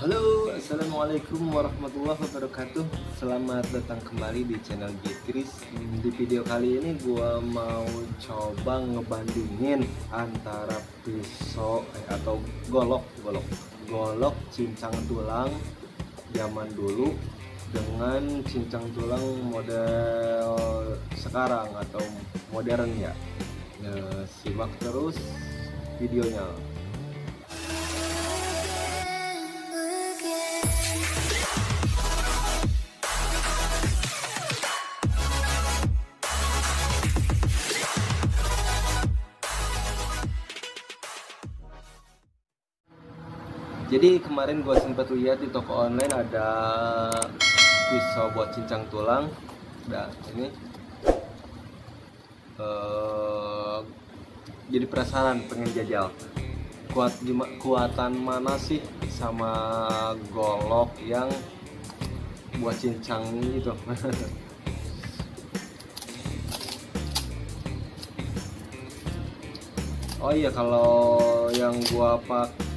Halo, Assalamualaikum warahmatullahi wabarakatuh. Selamat datang kembali di channel Gitris. Di video kali ini gua mau coba ngebandingin antara pisau eh, atau golok golok. Golok cincang tulang zaman dulu dengan cincang tulang model sekarang atau modern ya. Nah, simak terus videonya jadi kemarin gue sempat lihat di toko online ada pisau buat cincang tulang. Nah ini uh, jadi penasaran pengen jajal kuat kuatan mana sih sama golok yang buat cincang itu Oh iya kalau yang gua pakai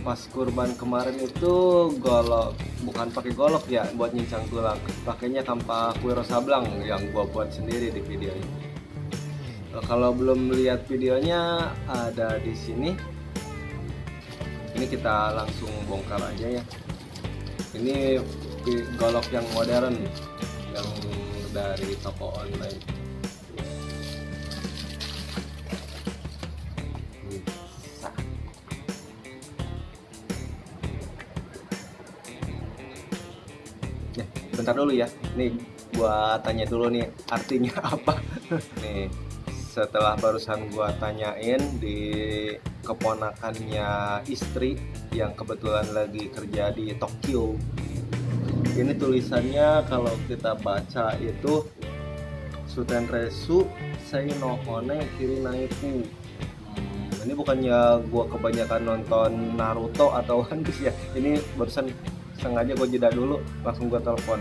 pas kurban kemarin itu golok bukan pakai golok ya buat nyincang tulang. Pakainya kampak wiro sablang yang gua buat sendiri di video ini kalau belum lihat videonya ada di sini. Ini kita langsung bongkar aja ya. Ini golok yang modern yang dari toko online bentar dulu ya. Nih gua tanya dulu nih artinya apa? Nih setelah barusan gua tanyain di keponakannya istri yang kebetulan lagi kerja di Tokyo. Ini tulisannya kalau kita baca itu Suten Resu Seinohone Kiri Naipu hmm, ini bukannya gua kebanyakan nonton Naruto atau One ya? Ini barusan sengaja gue jeda dulu langsung gue telepon.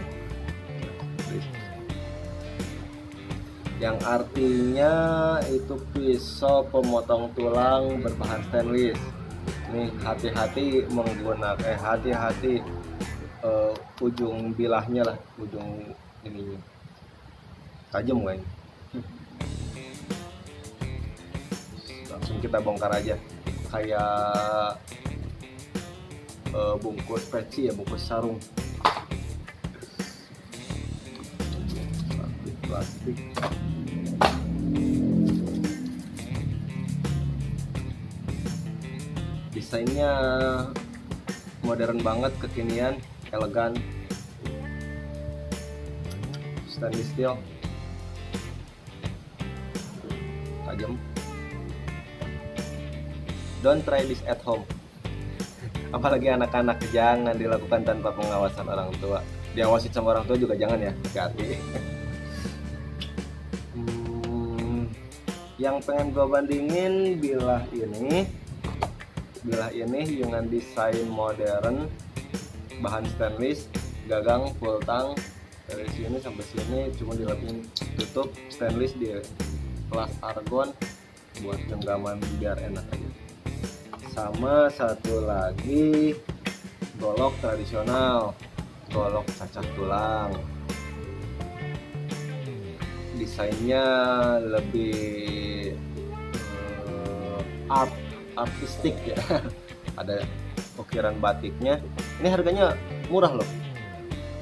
Yang artinya itu pisau pemotong tulang berbahan stainless. Nih hati-hati menggunakan eh hati-hati uh, ujung bilahnya lah ujung ininya. Tajam kan langsung kita bongkar aja. Kayak uh, bungkus peci ya bungkus sarung. Plastik plastik. Desainnya modern banget kekinian elegan. Stainless steel. Tajam. Don't try this at home apalagi anak-anak jangan dilakukan tanpa pengawasan orang tua. Diawasi sama orang tua juga jangan ya hati hmm, yang pengen gue bandingin bilah ini bilah ini dengan desain modern bahan stainless gagang full tang dari sini sampai sini cuma dilapin tutup stainless di kelas argon buat genggaman biar enak aja sama satu lagi golok tradisional golok cacah tulang. Desainnya lebih uh, art artistik ya. Ada ukiran batiknya. Ini harganya murah loh.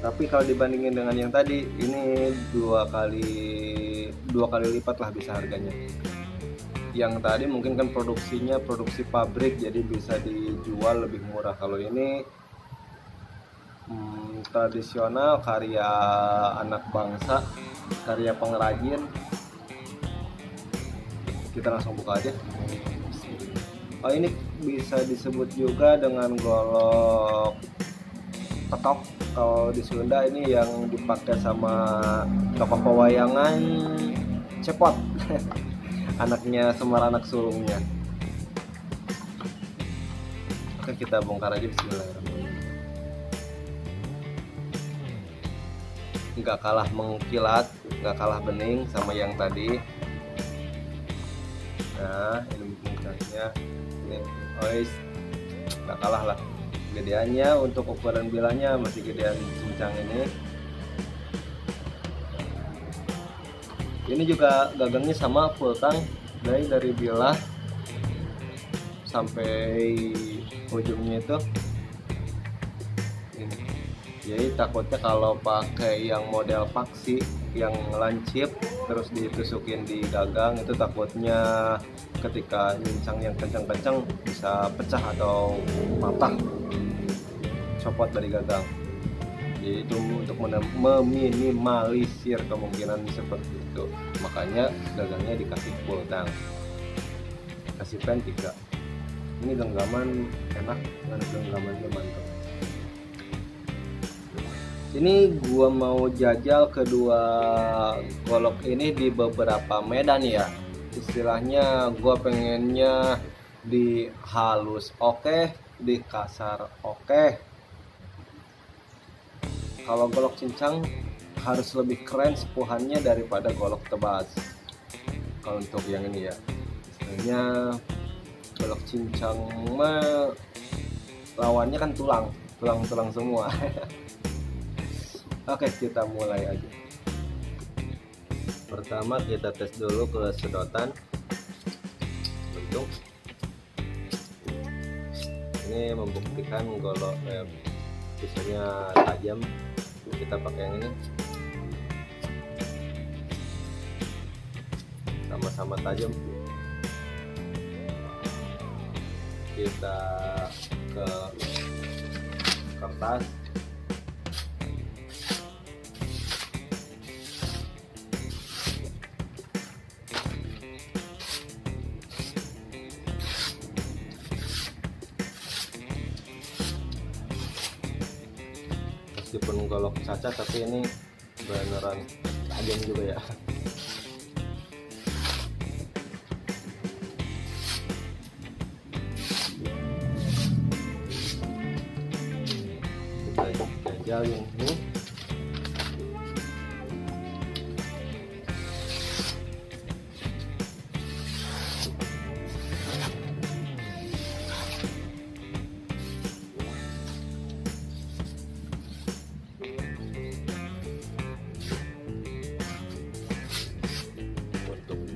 Tapi kalau dibandingin dengan yang tadi ini dua kali dua kali lipat lah bisa harganya yang tadi mungkin kan produksinya produksi pabrik jadi bisa dijual lebih murah. Kalau ini hmm, tradisional karya anak bangsa karya pengrajin kita langsung buka aja. Oh ini bisa disebut juga dengan golok petok. Kalau di Sunda ini yang dipakai sama tokoh pewayangan cepot anaknya Semar anak sulungnya. Oke kita bongkar aja Bismillahirrahmanirrahim. Nggak kalah mengkilat nggak kalah bening sama yang tadi. Nah ini mukanya ini ois. Nggak kalah lah. Gedeannya untuk ukuran bilahnya masih gedean cincang ini ini juga gagangnya sama full tang dari dari bilah sampai ujungnya itu. Ini. Jadi takutnya kalau pakai yang model paksi yang lancip terus ditusukin di gagang itu takutnya ketika nyincang yang kencang-kencang bisa pecah atau patah copot dari gagang. Jadi itu untuk meminimalisir kemungkinan seperti makanya gagangnya dikasih full. Tang kasih pen 3 ini genggaman enak dengan genggamannya mantap ini gua mau jajal kedua golok ini di beberapa medan ya. Istilahnya gua pengennya di halus oke okay, di kasar oke. Okay. kalau golok cincang harus lebih keren sepuhannya daripada golok tebas. Kalau untuk yang ini ya. Istilahnya golok cincang mah lawannya kan tulang. Tulang-tulang semua. Oke kita mulai aja. Pertama kita tes dulu ke sedotan. Bentuk. Ini membuktikan golok eh, pisaunya tajam. Kita pakai yang ini sama-sama tajam kita ke kertas. Meskipun golok cacat tapi ini beneran tajam juga ya jajal yang ini.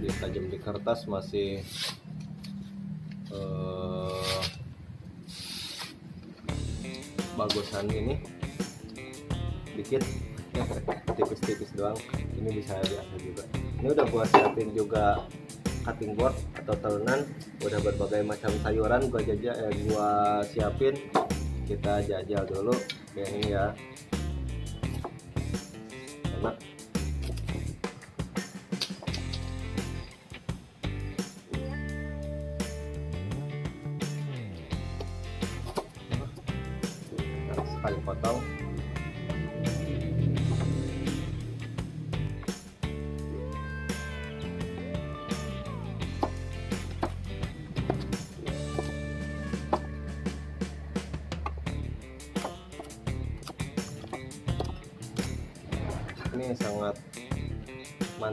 Ditajam di kertas masih uh, bagusan ini dikit. Tipis-tipis doang. Ini bisa diasah juga. Ini udah gua siapin juga cutting board atau telunan udah berbagai macam sayuran gua jajah eh, gua siapin. Kita jajal dulu. Kayak ini ya. Enak sekali potong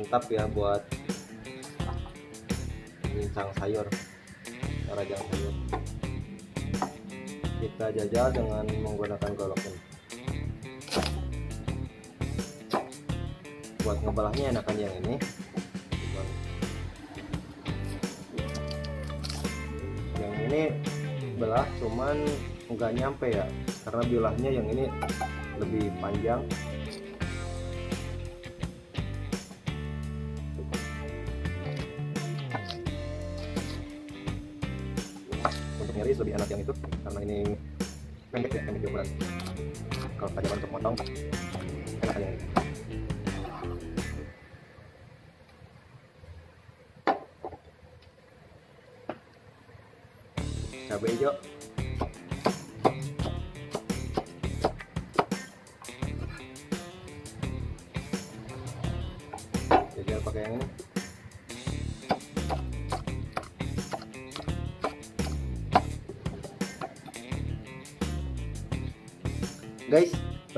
mantap ya buat mincang sayur rajang sayur. Kita jajal dengan menggunakan golok ini buat ngebelahnya enakan yang ini. Yang ini belah cuman nggak nyampe ya karena bilahnya yang ini lebih panjang pendek ya pendek ukuran kalau tajaman untuk motong enak yang ini cabai hijau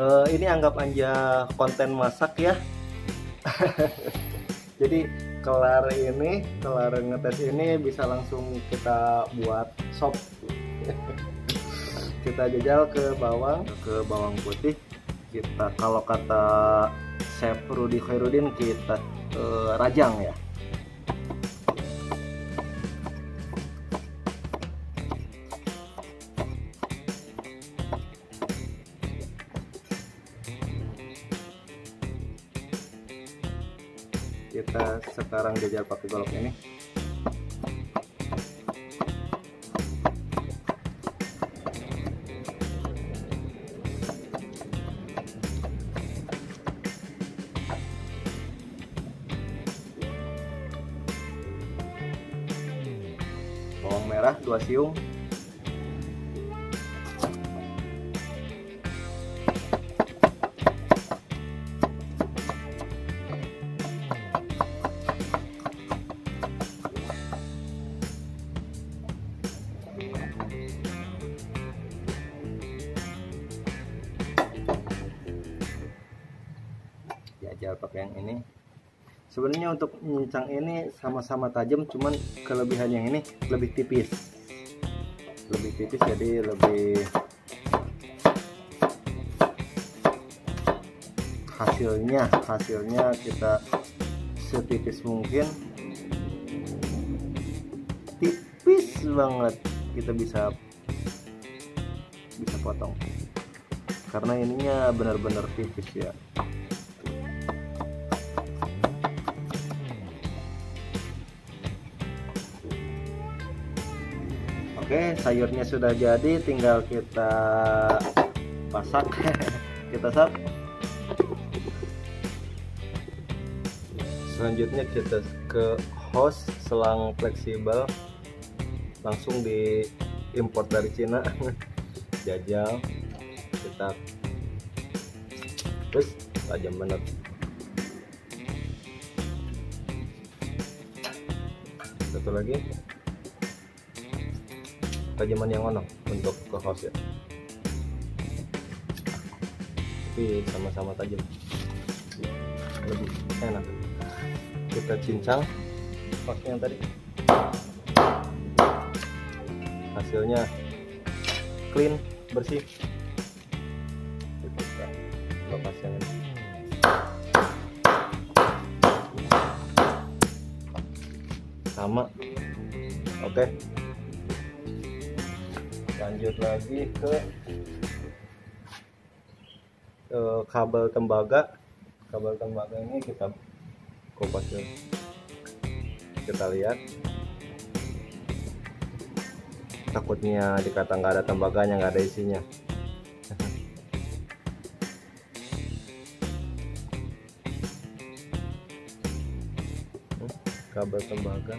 uh, ini anggap aja konten masak ya. Jadi kelar ini kelar ngetes ini bisa langsung kita buat sop. Kita jajal ke bawang. Ke bawang putih. Kita kalau kata Chef Rudi Khairuddin kita eh, rajang ya sekarang jajal pakai golok ini. Bawang merah 2 siung sebenarnya untuk nyincang ini sama-sama tajam cuman kelebihan yang ini lebih tipis. Lebih tipis jadi lebih hasilnya hasilnya kita setipis mungkin. Tipis banget. Kita bisa bisa potong. Karena ininya benar-benar tipis ya Oke, sayurnya sudah jadi, tinggal kita masak. kita sap. Selanjutnya kita ke hose selang fleksibel. Langsung diimpor dari Cina. Jajal. Kita terus tajam banget. Satu lagi tajaman yang mana untuk ke host ya? Tapi sama-sama tajam. Lebih enak. Kita cincang pakai yang tadi. Hasilnya clean bersih. Lepas yang ini. Sama. Oke. okay lanjut lagi ke uh, kabel tembaga. Kabel tembaga ini kita kupas dulu. Kita lihat. Takutnya dikata nggak ada tembaganya nggak ada isinya. Kabel tembaga.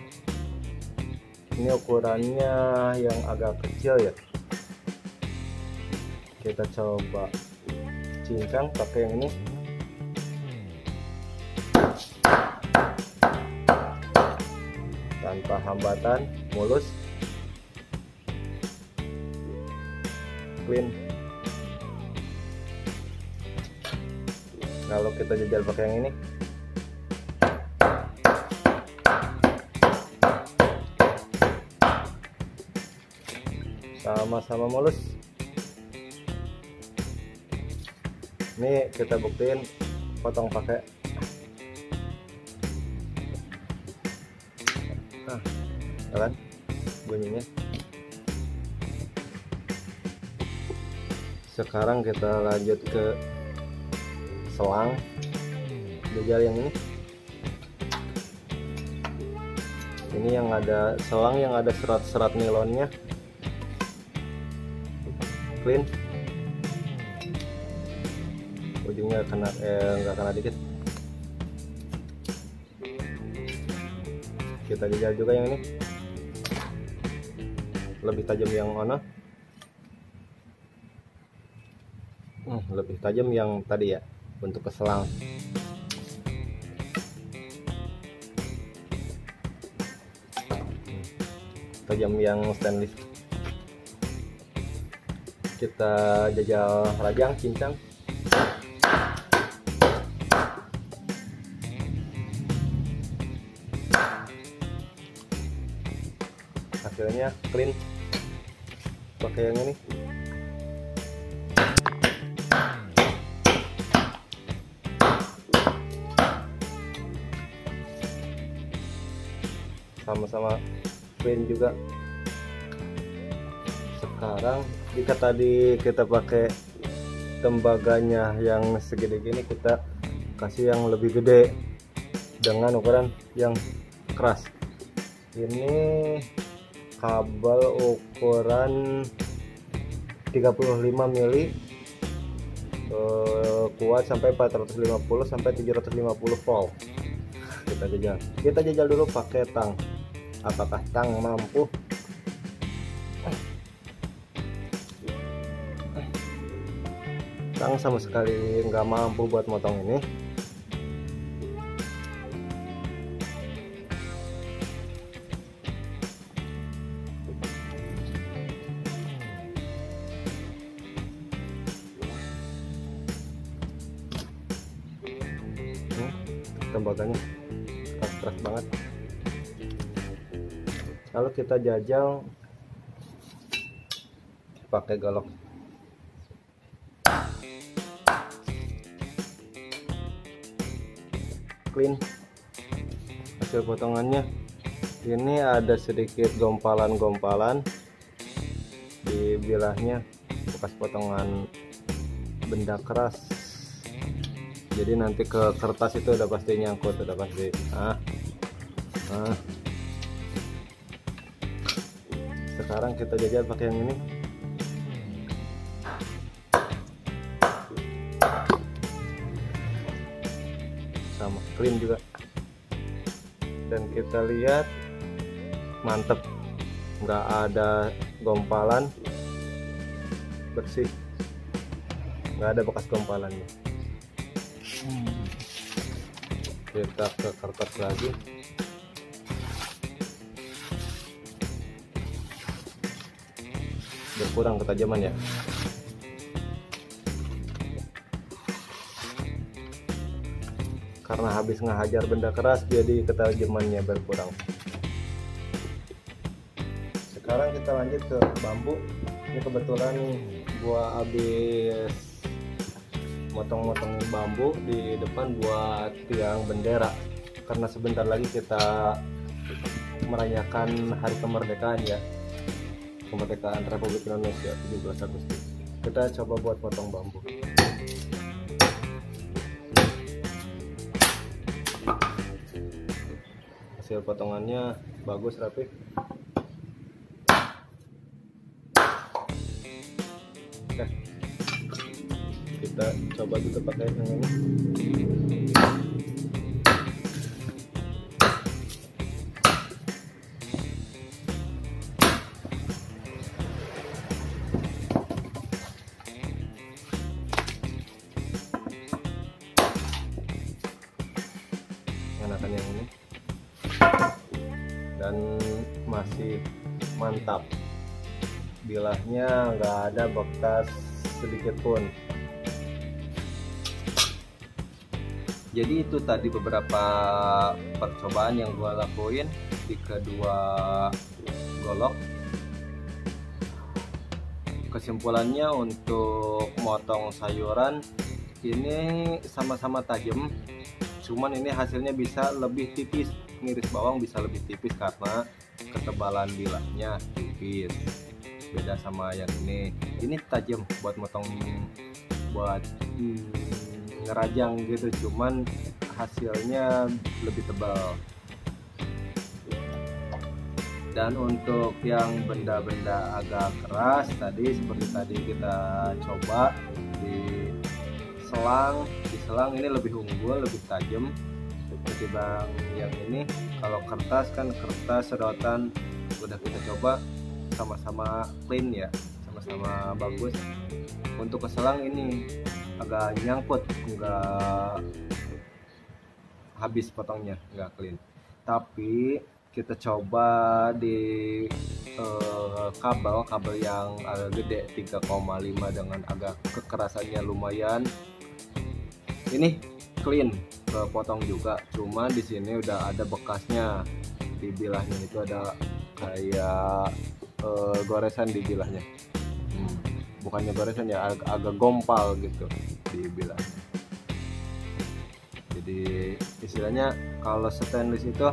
Ini ukurannya yang agak kecil ya kita coba cincang pakai yang ini. Tanpa hambatan mulus. Clean. Kalau kita jajal pakai yang ini. Sama-sama mulus ini kita buktiin potong pakai. Nah kan? Bunyinya. Sekarang kita lanjut ke selang. Jajal yang ini. Ini yang ada selang yang ada serat-serat nilonnya. Clean ujungnya kena eh nggak kena dikit. Kita jajal juga yang ini. Lebih tajam yang mana? Hmm, lebih tajam yang tadi ya untuk keselang. Tajam yang stainless. Kita jajal rajang cincang clean. Yang ini, sama-sama clean juga. Sekarang jika tadi kita pakai tembaganya yang segede gini kita kasih yang lebih gede dengan ukuran yang keras. Ini kabel ukuran 35 mili uh, kuat sampai 450 sampai 750 volt. Kita jajal. Kita jajal dulu pakai tang. Apakah tang mampu? Tang sama sekali nggak mampu buat motong ini tembaganya keras-keras banget. Kalau kita jajal pakai golok. Clean. Hasil potongannya. Ini ada sedikit gompalan-gompalan di bilahnya. Bekas potongan benda keras jadi nanti ke kertas itu udah pasti nyangkut udah pasti. Ah ah sekarang kita jajal pakai yang ini. Sama clean juga. Dan kita lihat mantep. Nggak ada gompalan. Bersih. Nggak ada bekas gompalannya kita ke kertas lagi. Berkurang ketajaman ya? Karena habis ngehajar benda keras jadi ketajamannya berkurang. Sekarang kita lanjut ke bambu. Ini kebetulan gua habis motong-motong bambu di depan buat tiang bendera. Karena sebentar lagi kita merayakan hari kemerdekaan ya. Kemerdekaan Republik Indonesia 17 Agustus. Kita coba buat potong bambu. Hasil potongannya bagus rapi coba juga pakai yang ini. Enakan yang ini. Dan masih mantap. Bilahnya nggak ada bekas sedikit pun jadi itu tadi beberapa percobaan yang gua lakuin di kedua golok. Kesimpulannya untuk motong sayuran ini sama-sama tajam. Cuman ini hasilnya bisa lebih tipis. Ngiris bawang bisa lebih tipis karena ketebalan bilahnya tipis. Beda sama yang ini. Ini tajam buat motong buat hmm, ngerajang gitu cuman hasilnya lebih tebal. Dan untuk yang benda-benda agak keras tadi seperti tadi kita coba di selang di selang ini lebih unggul lebih tajam. Ketimbang yang ini kalau kertas kan kertas sedotan udah kita coba sama-sama clean ya sama-sama bagus. Untuk ke selang ini agak nyangkut enggak habis potongnya enggak clean. Tapi kita coba di uh, kabel kabel yang agak gede 3,5 dengan agak kekerasannya lumayan. Ini clean kepotong juga cuman di sini udah ada bekasnya. Di bilahnya itu ada kayak uh, goresan di bilahnya bukannya goresan ya ag agak gompal gitu di bilahnya jadi istilahnya kalau stainless itu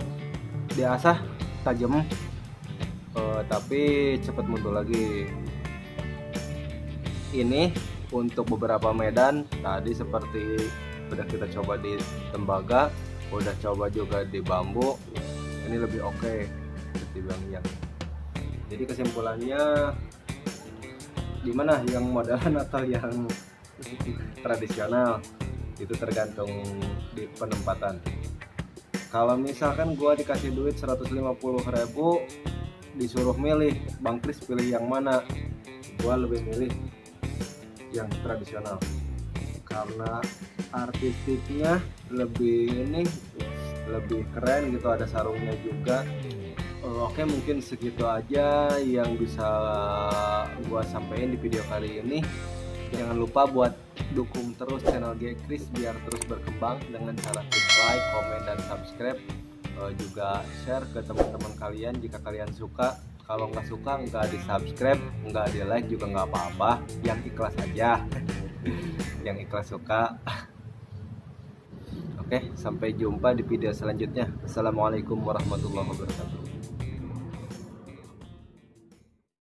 diasah tajam uh, tapi cepat mundur lagi. Ini untuk beberapa medan tadi seperti udah kita coba di tembaga udah coba juga di bambu ini lebih oke okay ketimbang yang jadi kesimpulannya gimana yang modelan atau yang tradisional? Itu tergantung di penempatan. Kalau misalkan gua dikasih duit 150 ribu disuruh milih Bang Kris pilih yang mana? Gua lebih milih yang tradisional. Karena artistiknya lebih ini lebih keren gitu ada sarungnya juga oke mungkin segitu aja yang bisa gua sampaikan di video kali ini. Jangan lupa buat dukung terus channel G Chris biar terus berkembang dengan cara klik like, komen, dan subscribe. Juga share ke teman-teman kalian jika kalian suka. Kalau nggak suka nggak di subscribe nggak di like juga nggak apa-apa. Yang ikhlas aja. Yang ikhlas suka. Oke sampai jumpa di video selanjutnya. Assalamualaikum warahmatullahi wabarakatuh